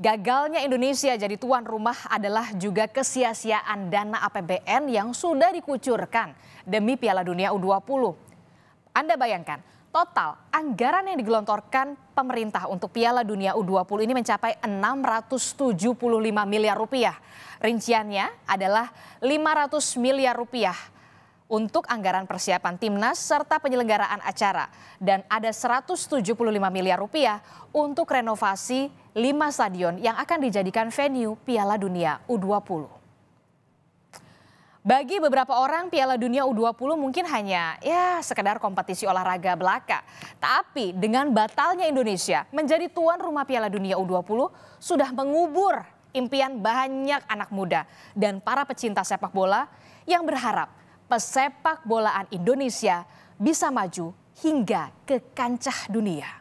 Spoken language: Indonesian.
Gagalnya Indonesia jadi tuan rumah adalah juga kesia-siaan dana APBN yang sudah dikucurkan demi Piala Dunia U20. Anda bayangkan, total anggaran yang digelontorkan pemerintah untuk Piala Dunia U20 ini mencapai 675 miliar rupiah. Rinciannya adalah 500 miliar rupiah untuk anggaran persiapan timnas serta penyelenggaraan acara dan ada 175 miliar rupiah untuk renovasi lima stadion yang akan dijadikan venue Piala Dunia U20. Bagi beberapa orang Piala Dunia U20 mungkin hanya ya sekedar kompetisi olahraga belaka. Tapi dengan batalnya Indonesia menjadi tuan rumah Piala Dunia U20 sudah mengubur impian banyak anak muda dan para pecinta sepak bola yang berharap pesepak bolaan Indonesia bisa maju hingga ke kancah dunia.